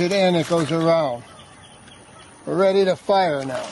it in, it goes around. We're ready to fire now.